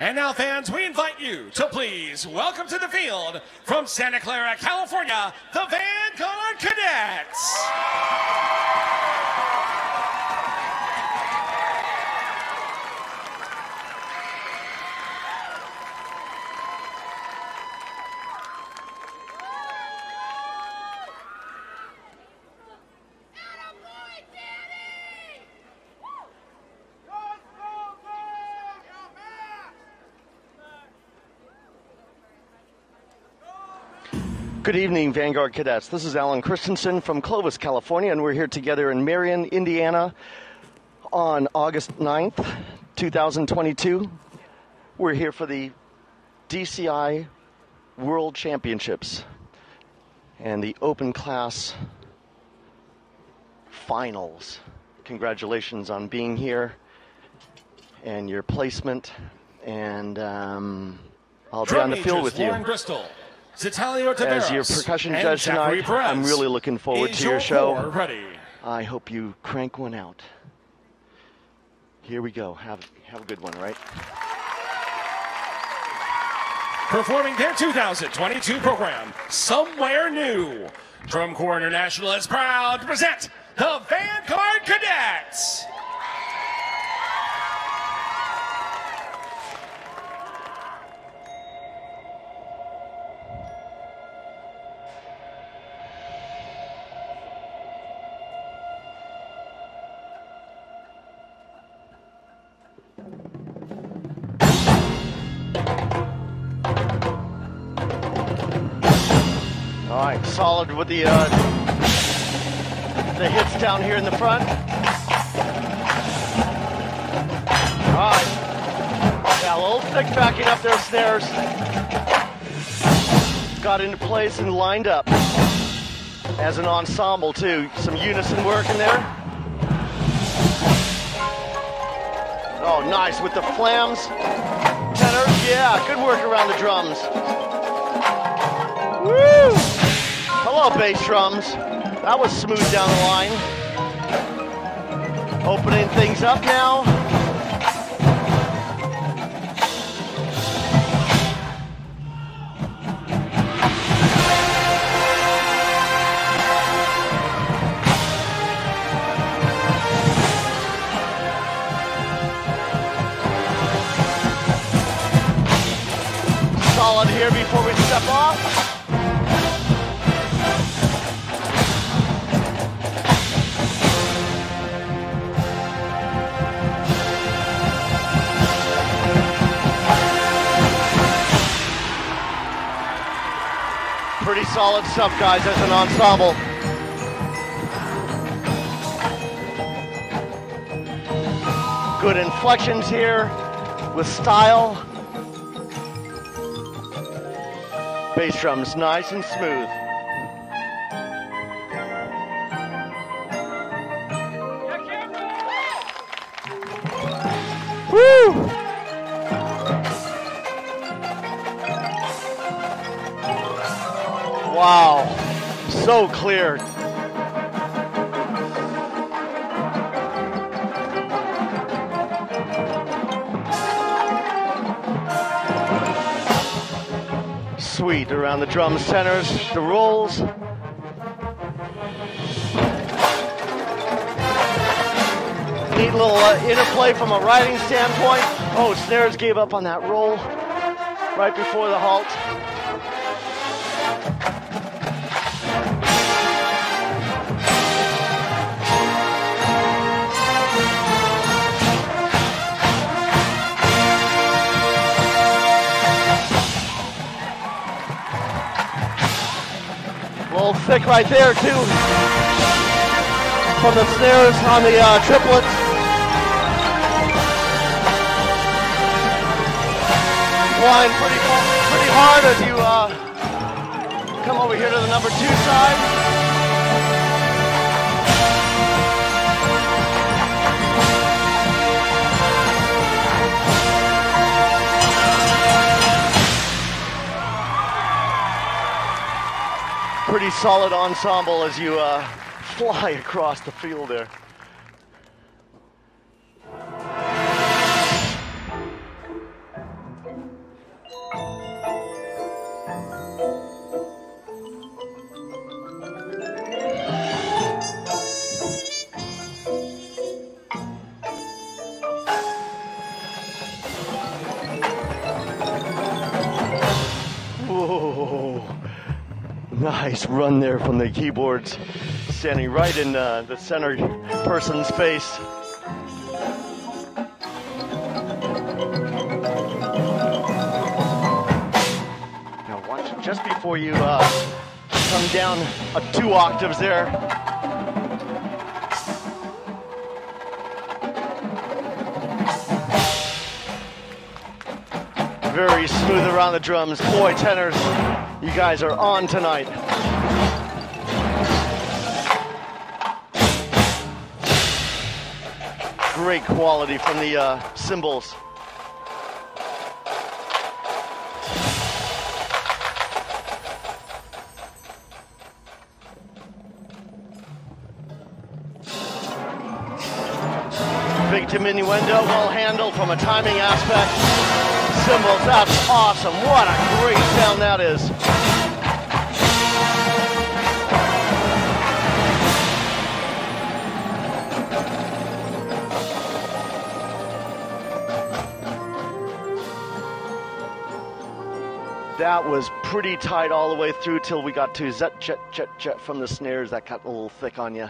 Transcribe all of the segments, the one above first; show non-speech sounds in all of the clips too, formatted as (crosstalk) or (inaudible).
And now, fans, we invite you to please welcome to the field from Santa Clara, California, the Vanguard Cadets. Good evening, Vanguard Cadets. This is Alan Kristensen from Clovis, California, and we're here together in Marion, Indiana on August 9th, 2022. We're here for the DCI World Championships and the Open Class Finals. Congratulations on being here and your placement, and um, I'll be on the field with you. Lauren Bristol, Zitalio As your percussion judge tonight, Perez. I'm really looking forward Is to your show. Ready. I hope you crank one out. Here we go. Have have a good one, right? Performing their 2022 program, Somewhere New. Drum Corps International is proud to present the Vanguard Cadets. All right, solid with the uh, the hits down here in the front. All right, yeah, a little thick backing up their snares. Got into place and lined up as an ensemble too. Some unison work in there. Oh, nice with the flams, tenors. Yeah, good work around the drums. Woo! Hello, bass drums. That was smooth down the line. Opening things up now. Solid here before we step off. Pretty solid stuff, guys, as an ensemble. Good inflections here with style. Bass drums nice and smooth. Clear. Sweet around the drum centers, the rolls. Neat little uh, interplay from a riding standpoint. Oh, snares gave up on that roll right before the halt. Little thick right there too. From the snares on the uh, triplets. Flying pretty, pretty hard as you uh, come over here to the number two side. Pretty solid ensemble as you uh, (laughs) fly across the field there. Nice run there from the keyboards, standing right in uh, the center person's face. Now watch just before you uh, come down uh, two octaves there. Very smooth around the drums. Boy, tenors, you guys are on tonight. Great quality from the uh, cymbals. Big diminuendo, well handled from a timing aspect. Cymbals, that's awesome. What a great sound that is. That was pretty tight all the way through till we got to zet jet jet jet from the snares. That got a little thick on you.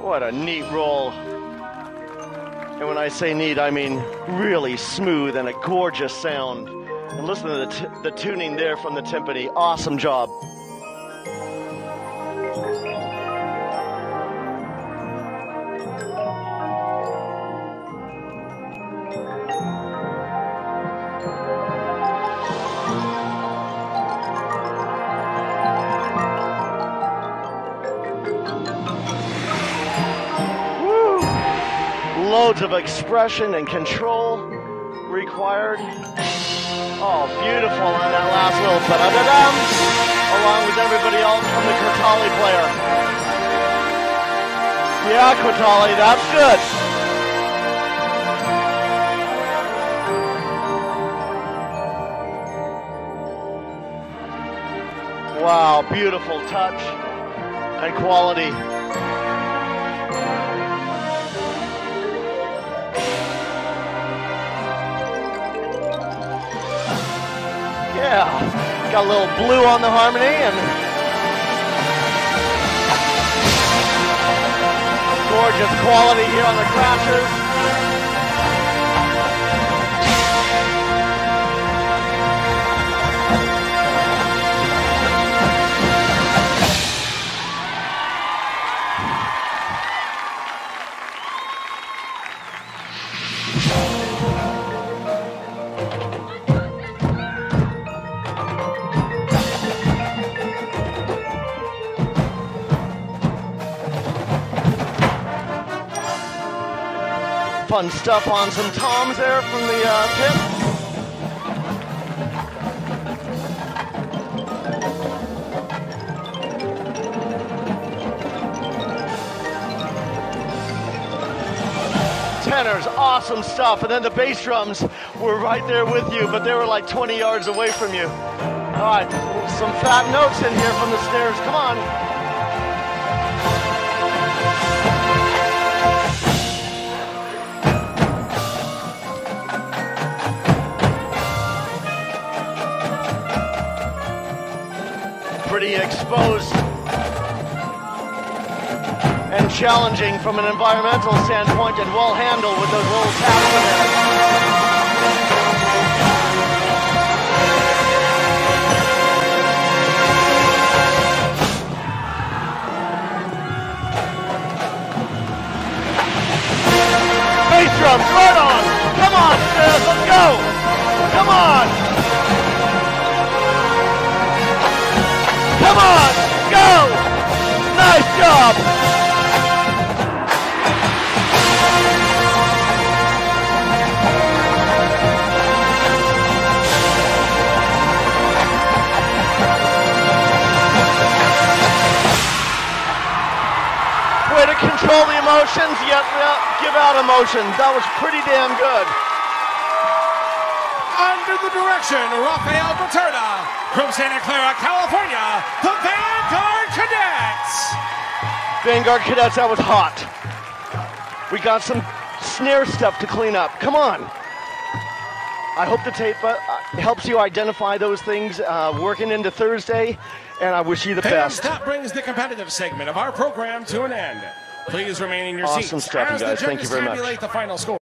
What a neat roll. And when I say neat, I mean really smooth and a gorgeous sound. And listen to the, the tuning there from the timpani. Awesome job. Of expression and control required. Oh, beautiful on that last little da-da-da-dum, along with everybody else from the crotale player. Yeah, crotale, that's good. Wow, beautiful touch and quality. Yeah, got a little blue on the harmony and gorgeous quality here on the crashes. Fun stuff on some toms there from the uh, pit. Tenors, awesome stuff. And then the bass drums were right there with you, but they were like 20 yards away from you. All right, some fat notes in here from the snares. Come on. Pretty exposed and challenging from an environmental standpoint and well handled with those little taps in there. Bass drums, right on! Come on, Sis, let's go! Come on! Come on, go! Nice job! Way to control the emotions, yet give out emotions. That was pretty damn good. Under the direction of Rafael Paterna from Santa Clara, California, the Vanguard Cadets. Vanguard Cadets, that was hot. We got some snare stuff to clean up. Come on. I hope the tape uh, helps you identify those things uh, working into Thursday, and I wish you the best. that brings the competitive segment of our program to an end. Please remain in your Awesome seats stuff, you guys. Thank you very much. the final score.